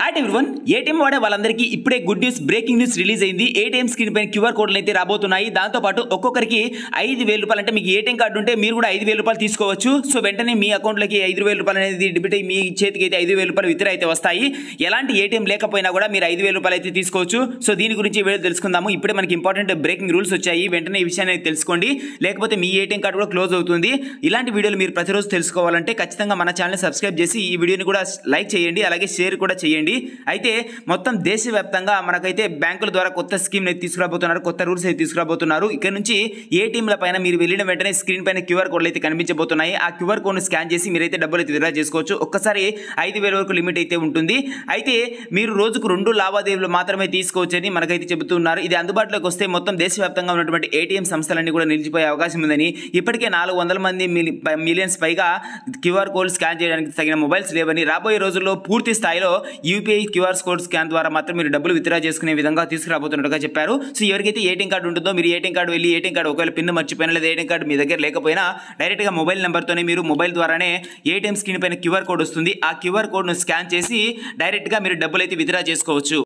Hi everyone ATM వాడే వాళ్ళందరికీ ఇప్పుడే good news breaking news release అయింది. ఏటీఎం స్క్రీన్ పైన క్యూఆర్ కోడ్లు అయితే రాబోతున్నాయి. దాంతోపాటు ఒక్కొక్కరికి ఐదు వేల రూపాయలు అంటే మీకు ఏటీఎం కార్డు ఉంటే మీరు కూడా ఐదు వేల రూపాయలు తీసుకోవచ్చు. సో వెంటనే మీ అకౌంట్లోకి ఐదు వేల రూపాయలు అనేది డెబిట్ అయ్యి మీ చేతికి అయితే ఐదు వేల రూపాయలు విత్డ్రా అయితే వస్తాయి. ఎలాంటి ఏటీఎం లేకపోయినా కూడా మీరు ఐదు వేల రూపాయలు అయితే తీసుకోవచ్చు. సో దీని గురించి వీడియో తెలుసుకుందాము. ఇప్పుడే మనకి ఇంపార్టెంట్ బ్రేకింగ్ రూల్స్ వచ్చాయి. వెంటనే ఈ విషయాన్ని తెలుసుకోండి. లేకపోతే మీ ఏటీఎం కార్డు కూడా క్లోజ్ అవుతుంది. ఇలాంటి వీడియోలు మీరు ప్రతిరోజు తెలుసుకోవాలంటే ఖచ్చితంగా మన ఛానల్ సబ్స్క్రైబ్ చేసి ఈ వీడియోని కూడా లైక్ చేయండి. అలాగే షేర్ కూడా చేయండి. అయితే మొత్తం దేశవ్యాప్తంగా మనకైతే బ్యాంకుల ద్వారా కొత్త స్కీమ్ అయితే తీసుకురాబోతున్నారు కొత్త రూల్స్ అయితే తీసుకురాబోతున్నారు. ఇక్కడ నుంచి ఏటీఎంల పైన మీరు వెళ్ళిన వెంటనే స్క్రీన్ పైన క్యూఆర్ కోడ్లు అయితే కనిపించబోతున్నాయి. ఆ క్యూఆర్ కోడ్ను స్కాన్ చేసి మీరైతే డబ్బులు అయితే విడ్రా చేసుకోవచ్చు. ఒక్కసారి ఐదు వేల వరకు లిమిట్ అయితే ఉంటుంది. అయితే మీరు రోజుకు రెండు లావాదేవీలు మాత్రమే తీసుకోవచ్చని మనకైతే చెబుతున్నారు. ఇది అందుబాటులోకి వస్తే మొత్తం దేశవ్యాప్తంగా ఉన్నటువంటి ఏటీఎం సంస్థలన్నీ కూడా నిలిచిపోయే అవకాశం ఉందని ఇప్పటికే నాలుగు వందల మంది మిలి- మిలియన్స్ పైగా క్యూఆర్ కోడ్ స్కాన్ చేయడానికి తగిన మొబైల్స్ లేవని రాబోయే రోజుల్లో పూర్తి స్థాయిలో యూపీఐ క్యూఆర్ కోడ్ స్కాన్ ద్వారా మాత్రం మీరు డబ్బులు విత్డ్రా చేసుకునే విధంగా తీసుకురాబోతున్నట్టుగా చెప్పారు. సో ఎవరికైతే ఏటీఎం కార్డు ఉంటుందో మీరు ఏటీఎం కార్డు వెళ్ళి ఏటీఎం కార్డు ఒకవేళ పిన్ మర్చిపోయినా లేదా ఏటీఎం కార్డు మీ దగ్గర లేకపోయినా డైరెక్ట్గా మొబైల్ నెంబర్తోనే మీరు మొబైల్ ద్వారానే ఏటీఎం స్క్రీన్ పైన క్యూఆర్ కోడ్ వస్తుంది. ఆ క్యూఆర్ కోడ్ను స్కాన్ చేసి డైరెక్ట్గా మీరు డబ్బులు అయితే విత్డ్రా చేసుకోవచ్చు.